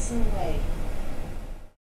Hudson Way.